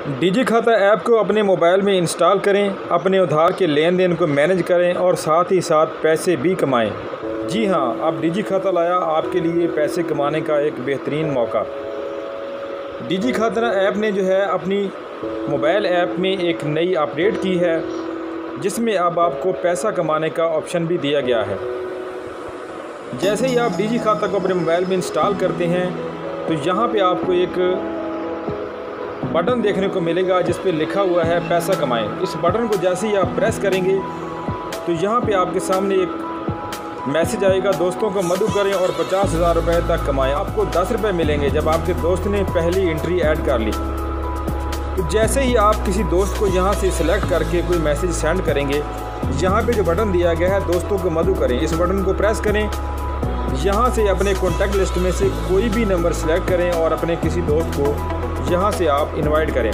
डिजी खाता ऐप को अपने मोबाइल में इंस्टॉल करें, अपने उधार के लेन देन को मैनेज करें और साथ ही साथ पैसे भी कमाएँ। जी हाँ अब डिजी खाता लाया आपके लिए पैसे कमाने का एक बेहतरीन मौका। डिजी खाता ऐप ने जो है अपनी मोबाइल ऐप में एक नई अपडेट की है, जिसमें अब आपको पैसा कमाने का ऑप्शन भी दिया गया है। जैसे ही आप डिजी खाता को अपने मोबाइल में इंस्टॉल करते हैं तो यहाँ पे आपको एक बटन देखने को मिलेगा, जिस पर लिखा हुआ है पैसा कमाएँ। इस बटन को जैसे ही आप प्रेस करेंगे तो यहाँ पे आपके सामने एक मैसेज आएगा, दोस्तों को मदु करें और पचास हज़ार रुपये तक कमाएँ। आपको दस रुपये मिलेंगे जब आपके दोस्त ने पहली एंट्री ऐड कर ली। तो जैसे ही आप किसी दोस्त को यहाँ से सिलेक्ट करके कोई मैसेज सेंड करेंगे, यहाँ पे जो बटन दिया गया है, दोस्तों को मदु करें। इस बटन को प्रेस करें। यहाँ से अपने कॉन्टैक्ट लिस्ट में से कोई भी नंबर सेलेक्ट करें और अपने किसी दोस्त को यहाँ से आप इनवाइट करें।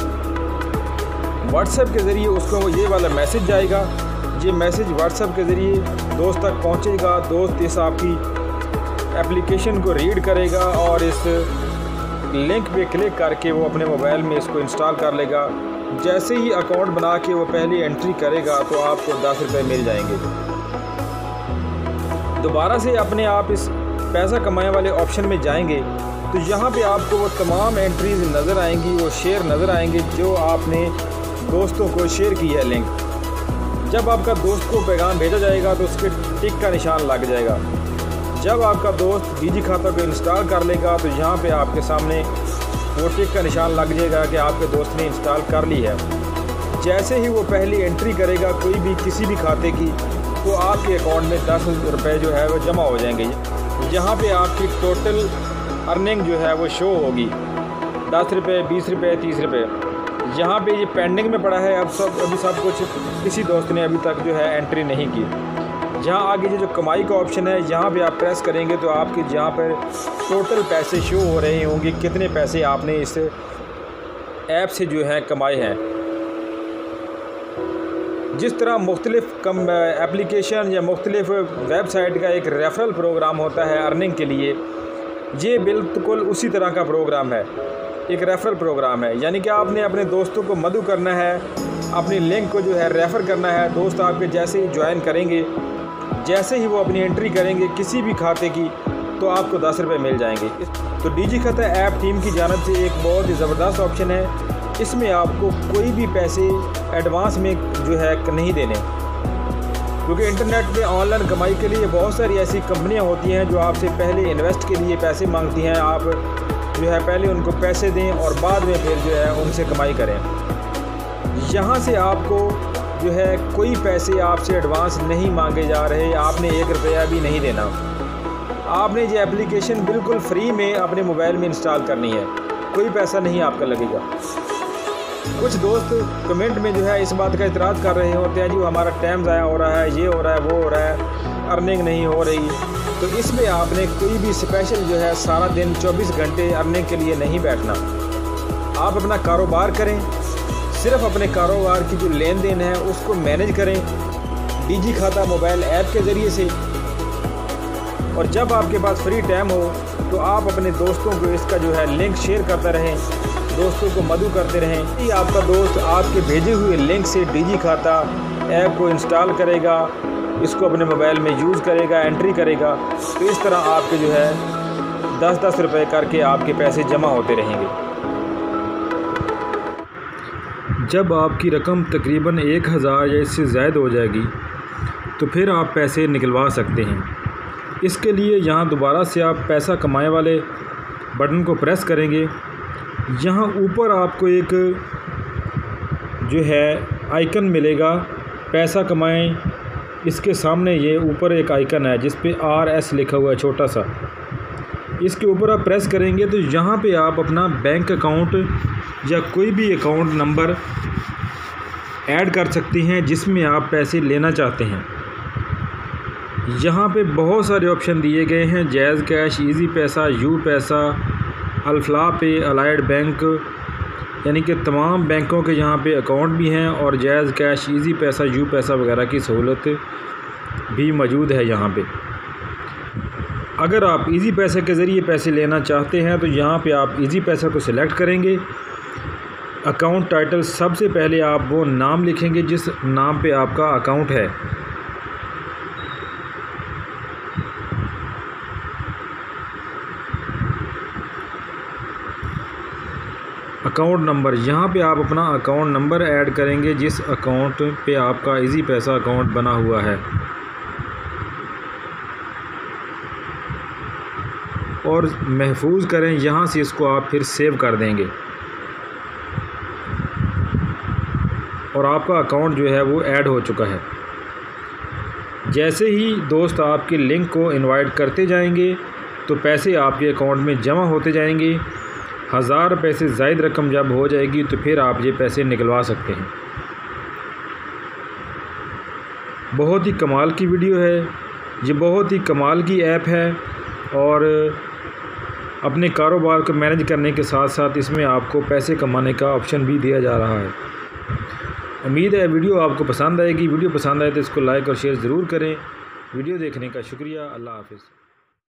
व्हाट्सएप के ज़रिए उसको ये वाला मैसेज जाएगा। ये मैसेज व्हाट्सएप के ज़रिए दोस्त तक पहुँचेगा। दोस्त इस आपकी एप्लीकेशन को रीड करेगा और इस लिंक पे क्लिक करके वो अपने मोबाइल में इसको इंस्टॉल कर लेगा। जैसे ही अकाउंट बना के वो पहली एंट्री करेगा तो आपको दस रुपये मिल जाएँगे। दोबारा से अपने आप इस पैसा कमाने वाले ऑप्शन में जाएँगे। तो यहाँ पे आपको वो तमाम एंट्रीज नज़र आएँगी, वो शेयर नज़र आएँगे जो आपने दोस्तों को शेयर की है लिंक जब आपका दोस्त को पैगाम भेजा जाएगा तो उसके टिक का निशान लग जाएगा। जब आपका दोस्त डीजी खाता को इंस्टॉल कर लेगा तो यहाँ पे आपके सामने वो टिक का निशान लग जाएगा कि आपके दोस्त ने इंस्टॉल कर ली है। जैसे ही वो पहली एंट्री करेगा कोई भी किसी भी खाते की तो आपके अकाउंट में दस रुपये जो है वो जमा हो जाएँगे। यहाँ पे आपकी टोटल अर्निंग जो है वो शो होगी। दस रुपये बीस रुपये तीस रुपये यहाँ पे ये पेंडिंग में पड़ा है, अब सब, अभी सब कुछ किसी दोस्त ने अभी तक जो है एंट्री नहीं की। जहाँ आगे ये जो कमाई का ऑप्शन है, यहाँ पे आप प्रेस करेंगे तो आपके जहाँ पर टोटल पैसे शो हो रहे होंगे, कितने पैसे आपने इस ऐप से जो है कमाए हैं। जिस तरह मुख्तलिफ़ कम एप्लीकेशन या मुख्तलिफ़ वेबसाइट का एक रेफरल प्रोग्राम होता है अर्निंग के लिए ये बिल्कुल उसी तरह का प्रोग्राम है। एक रेफरल प्रोग्राम है। यानी कि आपने अपने दोस्तों को मधु करना है, अपनी लिंक को जो है रेफ़र करना है, दोस्त आपके जैसे ही ज्वाइन करेंगे, जैसे ही वो अपनी एंट्री करेंगे किसी भी खाते की तो आपको दस रुपये मिल जाएँगे। तो डीजी खाता ऐप टीम की जानब से एक बहुत ही ज़बरदस्त ऑप्शन है। इसमें आपको कोई भी पैसे एडवांस में जो है नहीं देने। क्योंकि इंटरनेट पे ऑनलाइन कमाई के लिए बहुत सारी ऐसी कंपनियाँ होती हैं जो आपसे पहले इन्वेस्ट के लिए पैसे मांगती हैं। आप जो है पहले उनको पैसे दें और बाद में फिर जो है उनसे कमाई करें। यहाँ से आपको जो है कोई पैसे आपसे एडवांस नहीं मांगे जा रहे, आपने एक रुपया भी नहीं देना। आपने ये एप्लीकेशन बिल्कुल फ्री में अपने मोबाइल में इंस्टॉल करनी है। कोई पैसा नहीं आपका लगेगा। कुछ दोस्त कमेंट में जो है इस बात का इतराज़ कर रहे होते हैं, जी हमारा टाइम ज़ाया हो रहा है, ये हो रहा है, वो हो रहा है, अर्निंग नहीं हो रही। तो इसमें आपने कोई भी स्पेशल जो है सारा दिन 24 घंटे अर्निंग के लिए नहीं बैठना। आप अपना कारोबार करें, सिर्फ़ अपने कारोबार की जो लेन देन है, उसको मैनेज करें, डीजी खाता मोबाइल ऐप के ज़रिए से। और जब आपके पास फ्री टाइम हो तो आप अपने दोस्तों को इसका जो है लिंक शेयर करते रहें। दोस्तों को मदु करते रहें। कि आपका दोस्त आपके भेजे हुए लिंक से डिजी खाता ऐप को इंस्टॉल करेगा, इसको अपने मोबाइल में यूज़ करेगा एंट्री करेगा। तो इस तरह आपके जो है दस दस रुपये करके आपके पैसे जमा होते रहेंगे। जब आपकी रकम तकरीबन एक हज़ार या इससे ज़ायद हो जाएगी तो फिर आप पैसे निकलवा सकते हैं। इसके लिए यहाँ दोबारा से आप पैसा कमाए वाले बटन को प्रेस करेंगे। यहाँ ऊपर आपको एक जो है आइकन मिलेगा। पैसा कमाएँ। इसके सामने ये ऊपर एक आइकन है, जिस पे आर एस लिखा हुआ है छोटा सा। इसके ऊपर आप प्रेस करेंगे तो यहाँ पे आप अपना बैंक अकाउंट या कोई भी अकाउंट नंबर ऐड कर सकते हैं, जिसमें आप पैसे लेना चाहते हैं। यहाँ पे बहुत सारे ऑप्शन दिए गए हैं, जैज़ कैश, इजी पैसा, यू पैसा अल्फला पे अलाइड बैंक, यानी कि तमाम बैंकों के यहाँ पे अकाउंट भी हैं और जैज़ कैश, इजी पैसा, यू पैसा वगैरह की सहूलत भी मौजूद है यहाँ पे। अगर आप इजी पैसे के ज़रिए पैसे लेना चाहते हैं तो यहाँ पे आप इजी पैसा को सिलेक्ट करेंगे। अकाउंट टाइटल सबसे पहले आप वो नाम लिखेंगे जिस नाम पे आपका अकाउंट है। Account number. यहाँ पे आप अपना अकाउंट नंबर ऐड करेंगे, जिस अकाउंट पे आपका इजी पैसा अकाउंट बना हुआ है। और महफूज करें, यहाँ से इसको आप फिर सेव कर देंगे। और आपका अकाउंट जो है, वो ऐड हो चुका है। जैसे ही दोस्त आपके लिंक को इनवाइट करते जाएँगे तो पैसे आपके अकाउंट में जमा होते जाएँगे। हज़ार रुपये से ज़ायद रकम जब हो जाएगी तो फिर आप ये पैसे निकलवा सकते हैं। बहुत ही कमाल की वीडियो है। ये बहुत ही कमाल की ऐप है और अपने कारोबार को मैनेज करने के साथ साथ इसमें आपको पैसे कमाने का ऑप्शन भी दिया जा रहा है। उम्मीद है वीडियो आपको पसंद आएगी। वीडियो पसंद आए तो इसको लाइक और शेयर ज़रूर करें। वीडियो देखने का शुक्रिया। अल्लाह हाफिज़।